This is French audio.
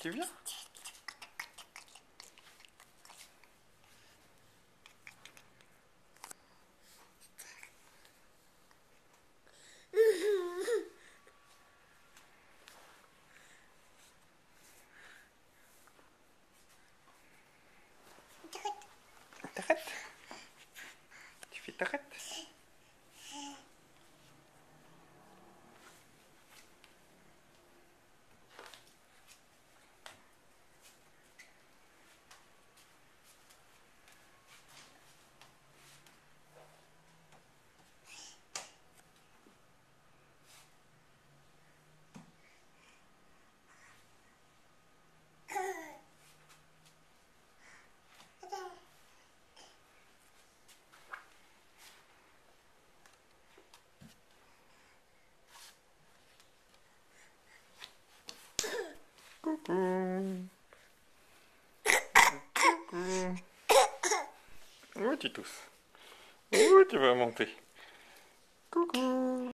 Tu viens? T'arrêtes Tu fais t'arrêtes Coucou. Coucou. Où tu tousses Où tu vas monter Coucou.